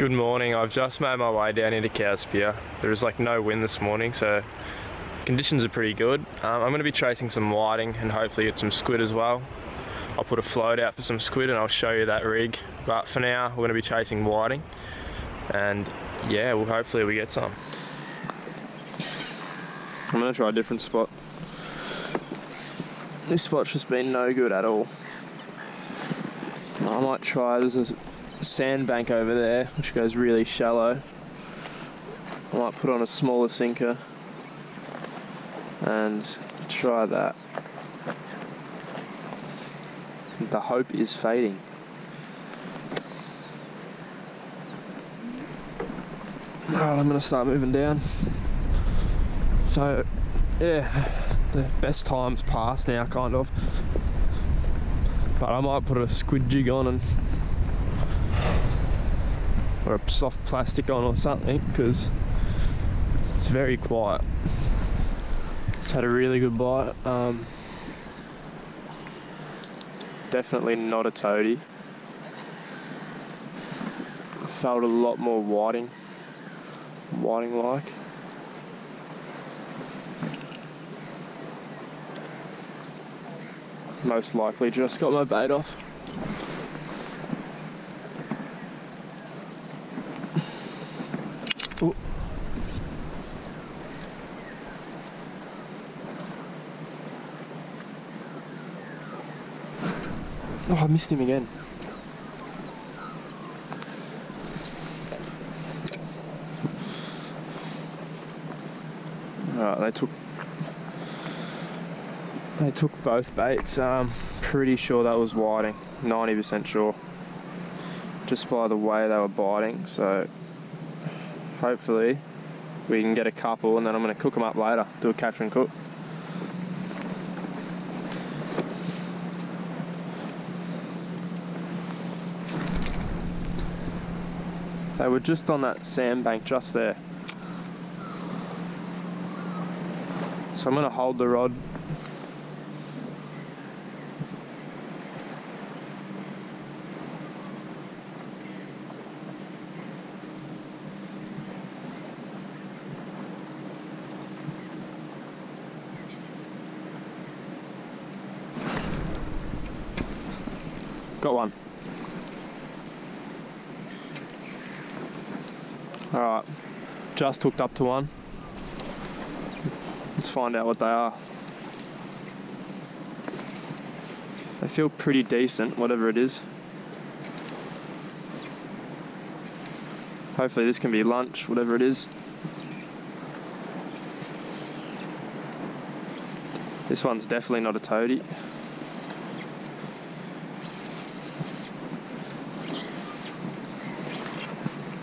Good morning. I've just made my way down into Cowspear. There is like no wind this morning, so conditions are pretty good. Um, I'm going to be chasing some whiting and hopefully get some squid as well. I'll put a float out for some squid and I'll show you that rig. But for now, we're going to be chasing whiting, and yeah, well, hopefully we get some. I'm going to try a different spot. This spot's just been no good at all. I might try, there's a sandbank over there which goes really shallow. I might put on a smaller sinker and try that. The hope is fading. Alright, I'm gonna start moving down. So, yeah, the best time's past now, kind of. But I might put a squid jig on and or a soft plastic on or something because it's very quiet. It's had a really good bite. Um, definitely not a toady. Felt a lot more whiting, whiting like. Most likely just got my bait off. Oh, I missed him again. Alright, they took they took both baits. Um, pretty sure that was whiting, 90% sure. Just by the way they were biting, so hopefully we can get a couple and then I'm going to cook them up later, do a catch and cook. They were just on that sandbank just there. So I'm going to hold the rod Got one. Alright, just hooked up to one. Let's find out what they are. They feel pretty decent, whatever it is. Hopefully this can be lunch, whatever it is. This one's definitely not a toady.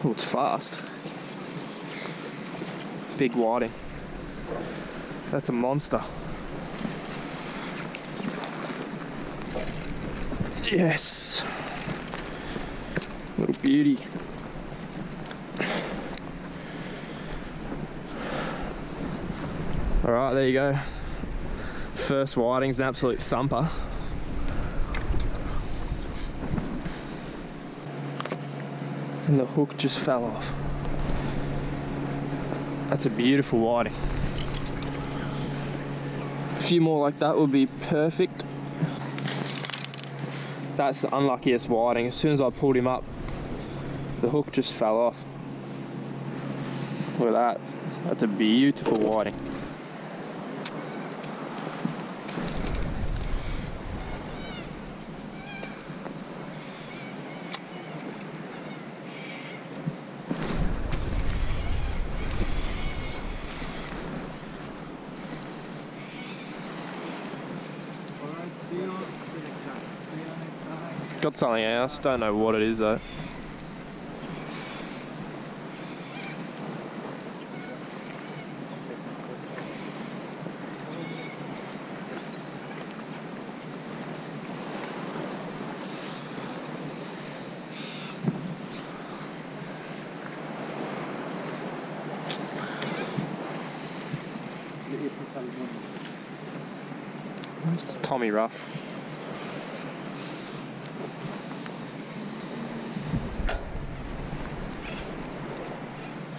Oh, it's fast. Big whiting. That's a monster. Yes. Little beauty. All right, there you go. First whiting's an absolute thumper. and the hook just fell off. That's a beautiful whiting. A few more like that would be perfect. That's the unluckiest whiting. As soon as I pulled him up, the hook just fell off. Look at that. That's a beautiful whiting. Got something else, don't know what it is though. It's Tommy Ruff.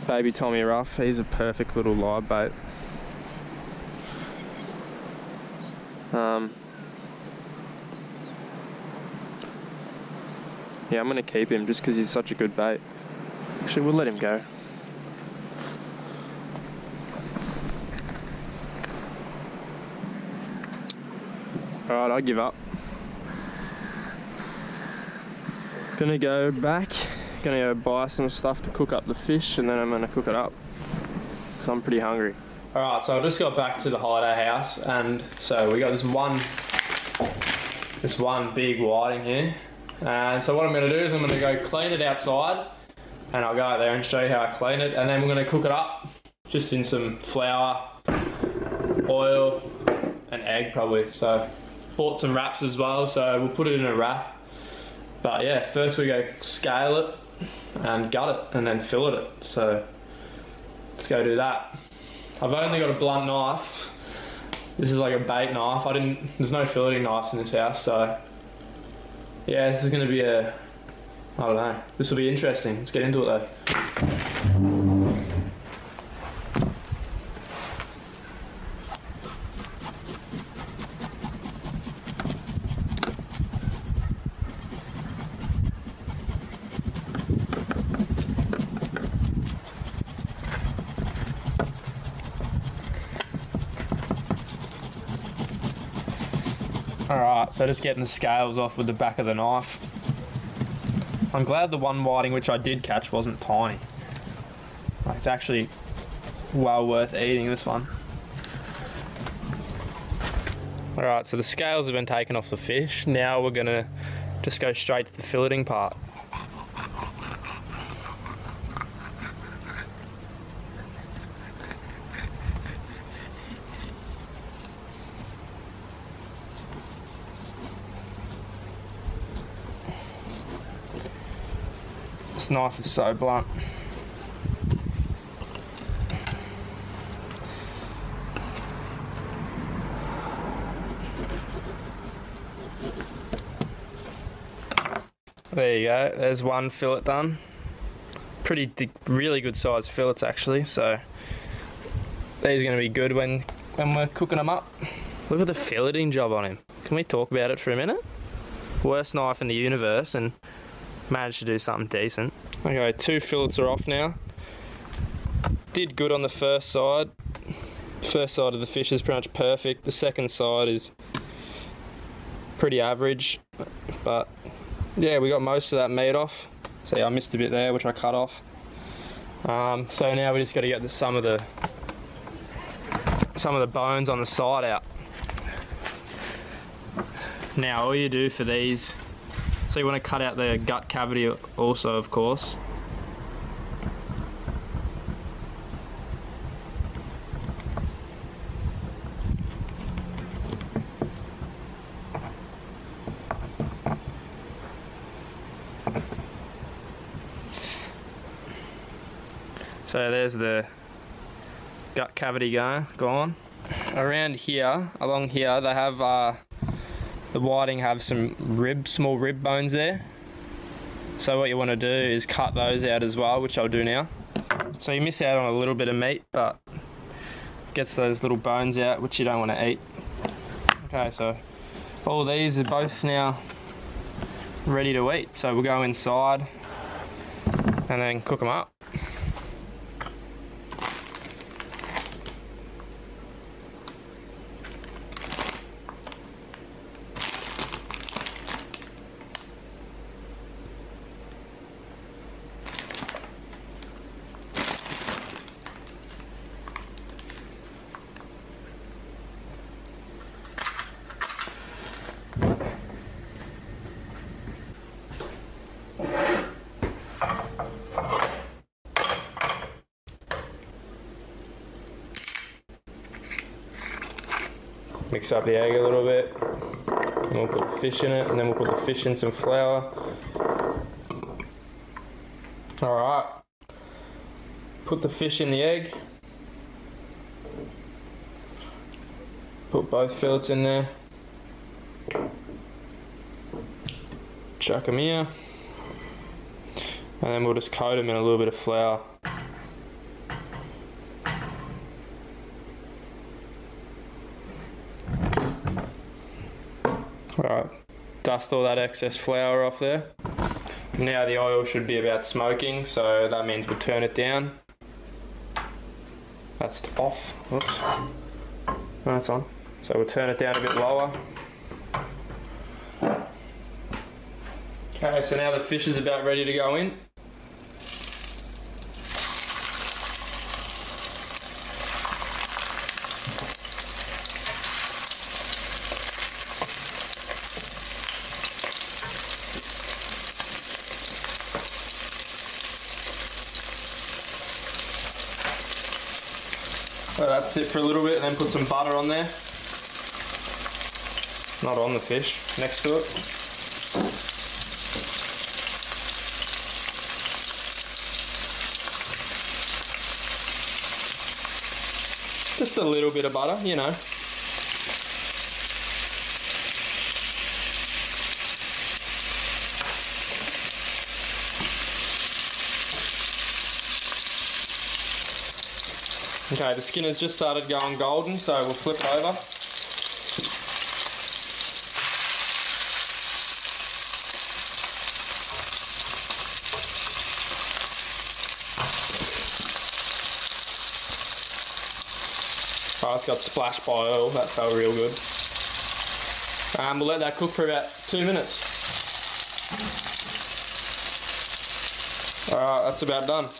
Baby Tommy Ruff. He's a perfect little live bait. Um, yeah, I'm going to keep him just because he's such a good bait. Actually, we'll let him go. Alright, I give up. Gonna go back, gonna go buy some stuff to cook up the fish and then I'm gonna cook it up. So I'm pretty hungry. Alright, so I just got back to the holiday house and so we got this one this one big whiting here. And so what I'm gonna do is I'm gonna go clean it outside and I'll go out there and show you how I clean it and then we're gonna cook it up just in some flour, oil and egg probably. So bought some wraps as well so we'll put it in a wrap but yeah, first we go scale it and gut it and then fillet it. So let's go do that. I've only got a blunt knife. This is like a bait knife. I didn't, there's no filleting knives in this house. So yeah, this is gonna be a, I don't know. This will be interesting. Let's get into it though. Alright, so just getting the scales off with the back of the knife. I'm glad the one whiting which I did catch wasn't tiny. Like, it's actually well worth eating this one. Alright, so the scales have been taken off the fish. Now we're gonna just go straight to the filleting part. This knife is so blunt. There you go, there's one fillet done. Pretty, really good sized fillets actually, so these are going to be good when, when we're cooking them up. Look at the filleting job on him. Can we talk about it for a minute? Worst knife in the universe and managed to do something decent. Okay, two fillets are off now. Did good on the first side. First side of the fish is pretty much perfect. The second side is pretty average, but yeah, we got most of that meat off. See, I missed a bit there, which I cut off. Um, so now we just got to get the, some of the some of the bones on the side out. Now all you do for these so you want to cut out the gut cavity also, of course. So there's the gut cavity going, gone. Around here, along here, they have uh, the whiting have some rib, small rib bones there. So what you want to do is cut those out as well, which I'll do now. So you miss out on a little bit of meat, but gets those little bones out, which you don't want to eat. Okay, so all these are both now ready to eat. So we'll go inside and then cook them up. Mix up the egg a little bit. And we'll put the fish in it, and then we'll put the fish in some flour. Alright. Put the fish in the egg. Put both fillets in there. Chuck them here. And then we'll just coat them in a little bit of flour. Alright, dust all that excess flour off there. Now the oil should be about smoking, so that means we'll turn it down. That's off. Whoops. That's on. So we'll turn it down a bit lower. Okay, so now the fish is about ready to go in. So that's it for a little bit and then put some butter on there. Not on the fish, next to it. Just a little bit of butter, you know. Okay, the skin has just started going golden, so we'll flip over. Oh, it's got splashed by oil, that felt real good. Um, we'll let that cook for about two minutes. Alright, that's about done.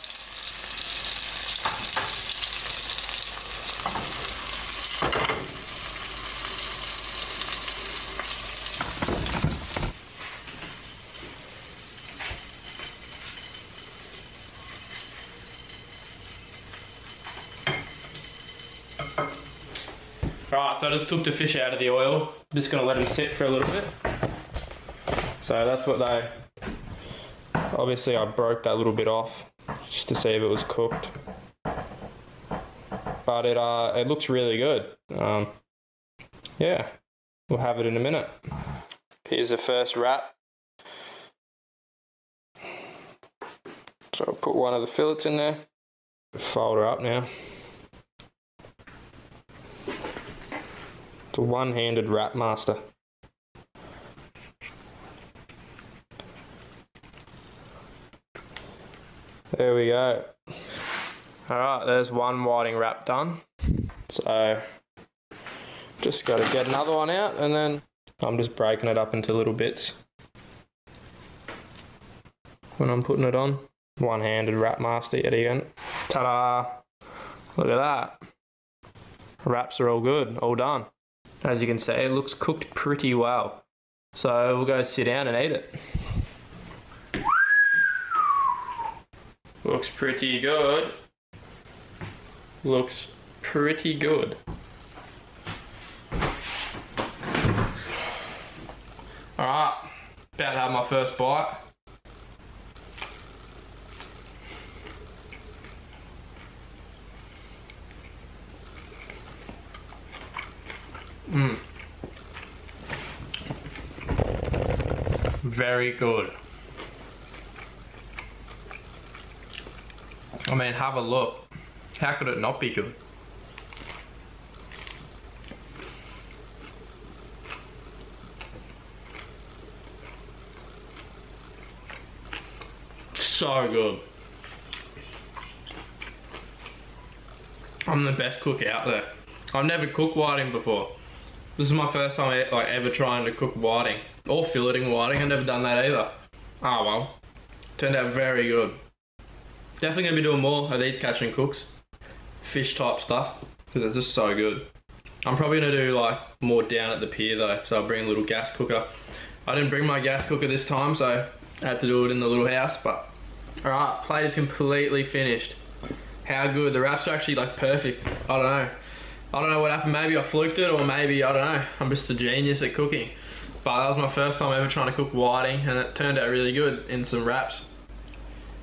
Right, so I just took the fish out of the oil. just gonna let them sit for a little bit. So that's what they. Obviously, I broke that little bit off just to see if it was cooked. But it uh, it looks really good. Um, yeah, we'll have it in a minute. Here's the first wrap. So I'll put one of the fillets in there. Fold her up now. The one-handed rap master. There we go. Alright, there's one whiting wrap done. So, just got to get another one out and then I'm just breaking it up into little bits. When I'm putting it on. One-handed wrap master yet again. Ta-da! Look at that. Wraps are all good, all done. As you can see, it looks cooked pretty well. So we'll go sit down and eat it. Looks pretty good. Looks pretty good. Alright, about to have my first bite. Mm. Very good. I mean, have a look. How could it not be good? So good. I'm the best cook out there. I've never cooked whiting before. This is my first time like ever trying to cook whiting or filleting whiting. I've never done that either. Ah oh, well, turned out very good. Definitely gonna be doing more of these catch and cooks, fish type stuff because it's just so good. I'm probably gonna do like more down at the pier though, so I'll bring a little gas cooker. I didn't bring my gas cooker this time, so I had to do it in the little house. But all right, plate is completely finished. How good? The wraps are actually like perfect. I don't know. I don't know what happened. Maybe I fluked it, or maybe I don't know. I'm just a genius at cooking. But that was my first time ever trying to cook whiting, and it turned out really good in some wraps.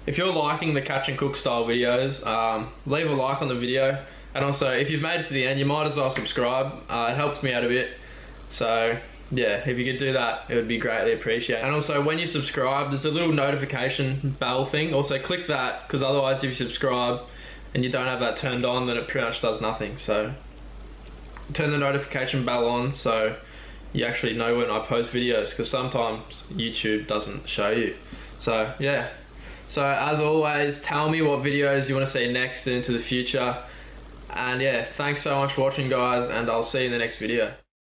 If you're liking the catch and cook style videos, um, leave a like on the video. And also, if you've made it to the end, you might as well subscribe. Uh, it helps me out a bit. So, yeah, if you could do that, it would be greatly appreciated. And also, when you subscribe, there's a little notification bell thing. Also, click that, because otherwise, if you subscribe and you don't have that turned on, then it pretty much does nothing. So, turn the notification bell on so you actually know when I post videos because sometimes YouTube doesn't show you. So yeah. So as always, tell me what videos you want to see next and into the future. And yeah, thanks so much for watching guys and I'll see you in the next video.